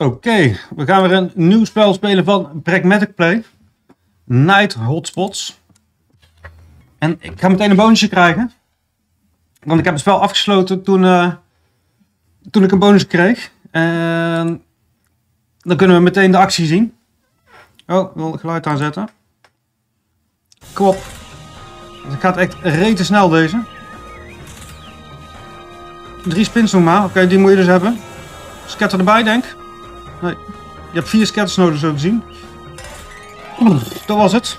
Oké, we gaan weer een nieuw spel spelen van Pragmatic Play. Night Hotspots. En ik ga meteen een bonusje krijgen. Want ik heb het spel afgesloten toen, eh, toen ik een bonus kreeg. En dan kunnen we meteen de actie zien. Oh, ik wil het geluid aanzetten. Kom. Het gaat echt rete snel deze. Drie spins nog maar. Oké, die moet je dus hebben. Scatter erbij, denk ik. Je hebt vier scatters nodig, zo gezien. Dat was het.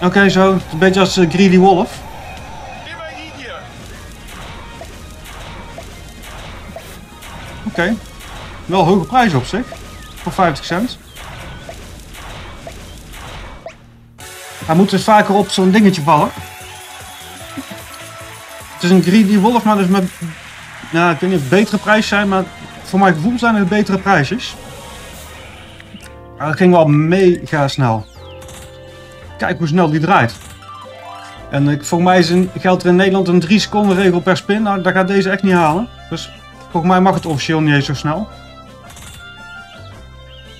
Oké, zo. Een beetje als uh, Greedy Wolf. Oké. Wel hoge prijs op zich. Voor 50 cent. Hij moet dus vaker op zo'n dingetje vallen. Het is een Greedy Wolf, maar dus met nou, ik weet niet betere prijs zijn, maar voor mijn gevoel zijn het betere prijsjes. Maar dat ging wel mega snel. Kijk hoe snel die draait. En ik, volgens mij is een, geldt er in Nederland een 3 seconden regel per spin. Nou, dat gaat deze echt niet halen. Dus volgens mij mag het officieel niet eens zo snel.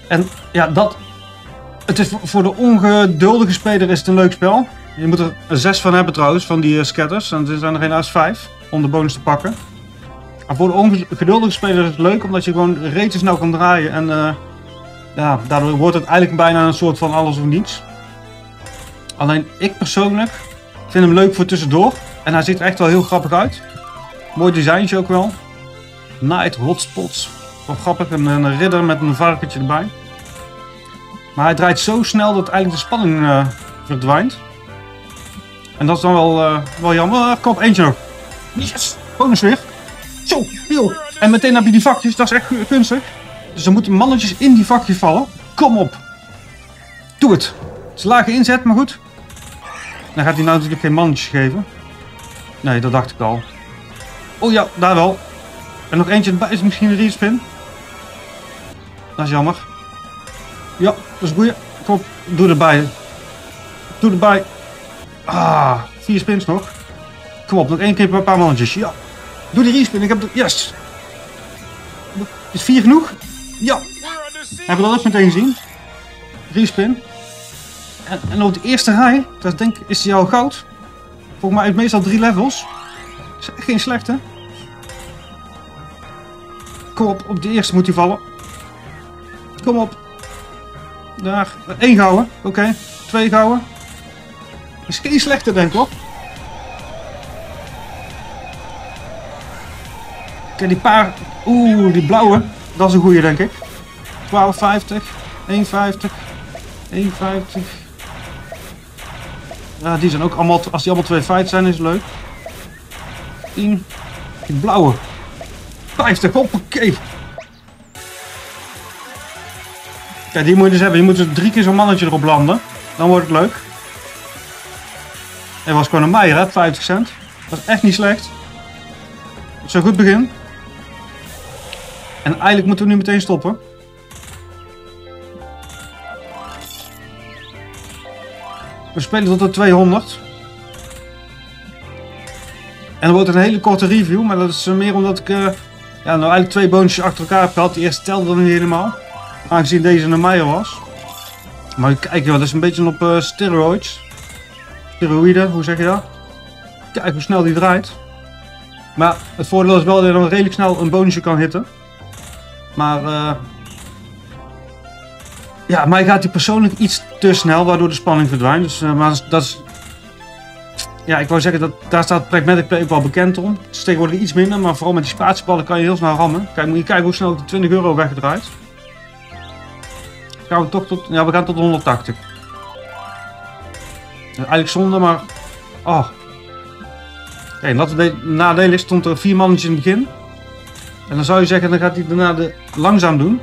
En ja, dat... Het is voor de ongeduldige speler is het een leuk spel. Je moet er zes van hebben trouwens, van die uh, scatters. En er zijn er geen als vijf om de bonus te pakken. Maar voor de ongeduldige speler is het leuk, omdat je gewoon reeds snel kan draaien. En uh, ja, daardoor wordt het eigenlijk bijna een soort van alles of niets. Alleen ik persoonlijk vind hem leuk voor tussendoor. En hij ziet er echt wel heel grappig uit. Mooi designtje ook wel. Night Hotspots. Wel grappig, een, ridder met een varkentje erbij. Maar hij draait zo snel dat eigenlijk de spanning uh, verdwijnt. En dat is dan wel, uh, wel jammer. Uh, kom eentje nog. Yes! Bonus. Zo, heel. En meteen heb je die vakjes, dat is echt gunstig. Dus er moeten mannetjes in die vakjes vallen. Kom op. Doe het. Het is lage inzet, maar goed. Dan gaat hij nou natuurlijk geen mannetjes geven. Nee, dat dacht ik al. Oh ja, daar wel. En nog eentje erbij is misschien een respin. Dat is jammer. Ja, dat is goed. Kom op, doe erbij. Doe erbij. Ah, vier spins nog. Kom op, nog één keer een paar mannetjes. Ja, Doe die respin, ik heb de... Yes! Is vier genoeg? Ja! Hebben we dat ook meteen gezien? Respin. En, en op de eerste rij, dat denk is jouw goud. Volgens mij heeft meestal drie levels. Geen slechte. Kom op, op de eerste moet hij vallen. Kom op. Daar. Eén gouden. Oké. Twee gouden. Is geen slechte, denk ik hoor. Kijk, die paar... Oeh, die blauwe. Dat is een goede, denk ik. 12,50. 1,50. 1,50. Ja, die zijn ook allemaal... Als die allemaal twee fights zijn, is het leuk. 10. Die blauwe. 50. Hoppakee. Kijk, die moet je dus hebben. Je moet dus drie keer zo'n mannetje erop landen. Dan wordt het leuk. Het was gewoon een meier, hè? 50 cent. Dat is echt niet slecht. Het is een goed begin. En eigenlijk moeten we nu meteen stoppen. We spelen tot de 200. En dan wordt een hele korte review, maar dat is meer omdat ik uh, ja, nou eigenlijk twee bonusjes achter elkaar heb gehad. Die eerste telde dan niet helemaal. Aangezien deze een Meijer was. Maar kijk joh, dat is een beetje op uh, steroids. Steroïden, hoe zeg je dat? Kijk hoe snel die draait. Maar het voordeel is wel dat je dan redelijk snel een bonusje kan hitten. Maar uh, ja, mij gaat hij persoonlijk iets te snel, waardoor de spanning verdwijnt. Dus, uh, maar dat is, ja, ik wou zeggen, dat, daar staat Pragmatic Play ook wel bekend om. Het is tegenwoordig iets minder, maar vooral met die spatieballen kan je heel snel rammen. Kijk, moet je kijken hoe snel ik de 20 euro weggedraaid. Gaan we toch tot, ja, we gaan tot 180. Eigenlijk zonde, maar, oh. Kijk, dat nadeel is, stond er vier mannetjes in het begin. En dan zou je zeggen, dan gaat hij daarna de langzaam doen.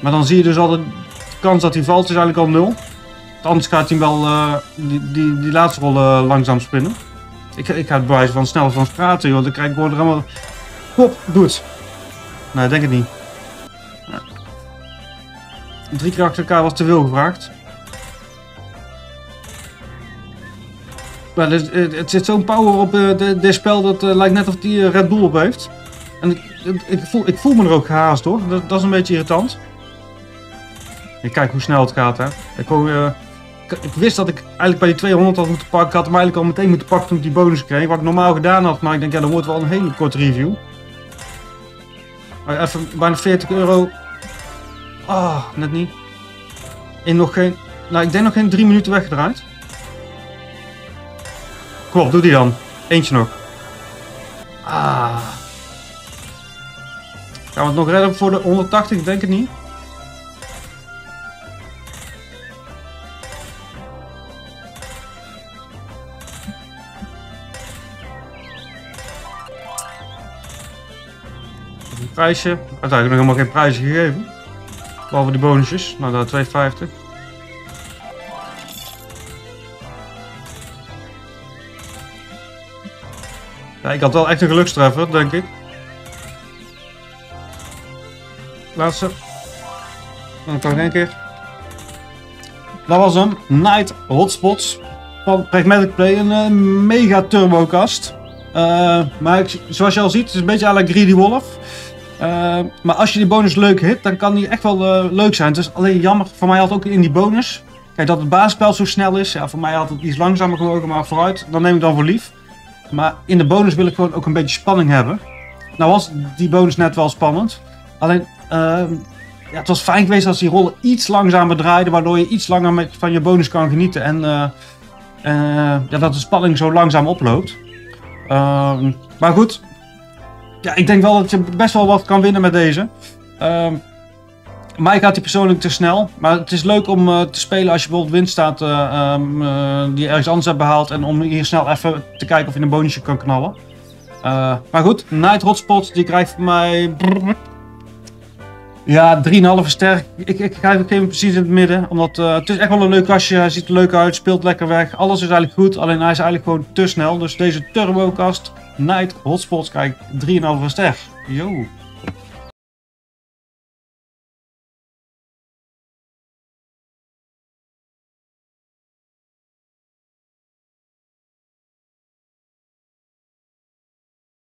Maar dan zie je dus al de kans dat hij valt is eigenlijk al nul. Anders gaat hij wel uh, die, die, die laatste rol uh, langzaam spinnen. Ik, ik ga het bewijzen van sneller van praten, want dan krijg ik gewoon er allemaal... Hop, het. Nee, denk het niet. Drie keer achter elkaar was te veel gevraagd. Maar het, het, het zit zo'n power op dit spel, dat lijkt net of hij Red Bull op heeft. En ik, ik, voel, ik voel me er ook gehaast hoor. Dat, dat is een beetje irritant. Ik kijk hoe snel het gaat hè. Ik, eh, ik, wist dat ik eigenlijk bij die 200 had moeten pakken. Ik had hem eigenlijk al meteen moeten pakken toen ik die bonus kreeg. Wat ik normaal gedaan had. Maar ik denk ja, dan wordt wel een hele korte review. Even bijna 40 euro. Ah, net niet. In nog geen... Nou, ik denk nog geen drie minuten weggedraaid. Op, doe die dan. Eentje nog. Ah. Gaan we het nog redden voor de 180? Ik denk het niet. Een prijsje. Uiteindelijk nog helemaal geen prijsje gegeven. Behalve die bonusjes. Nou, dat 250. Ja, ik had wel echt een gelukstreffer, denk ik. Laatste. Dan kan ik één keer. Dat was hem. Night Hotspots. Van Pragmatic Play. Een uh, mega turbokast. Uh, maar ik, zoals je al ziet, het is een beetje à la Greedy Wolf. Uh, maar als je die bonus leuk hit, dan kan die echt wel leuk zijn. Het is alleen jammer, voor mij had ook in die bonus. Kijk, dat het basisspel zo snel is. Ja, voor mij had het iets langzamer gelogen, maar vooruit. Dan neem ik dan voor lief. Maar in de bonus wil ik gewoon ook een beetje spanning hebben. Nou was die bonus net wel spannend. Alleen, uh, ja, het was fijn geweest als die rollen iets langzamer draaiden. Waardoor je iets langer met, van je bonus kan genieten. En uh, uh, ja, dat de spanning zo langzaam oploopt. Ehm, maar goed. Ja, ik denk wel dat je best wel wat kan winnen met deze. Ehm, Mike had die persoonlijk te snel. Maar het is leuk om uh, te spelen als je bijvoorbeeld winst staat um, die je ergens anders hebt behaald. En om hier snel even te kijken of je een bonusje kan knallen. maar goed, Night Hotspot die krijgt mij... Ja, 3,5 ster. Ik, ik geef hem precies in het midden. Omdat het is echt wel een leuk kastje. Hij ziet er leuk uit, speelt lekker weg. Alles is eigenlijk goed. Alleen hij is eigenlijk gewoon te snel. Dus deze turbokast Night Hotspots krijgt 3,5 ster. Yo.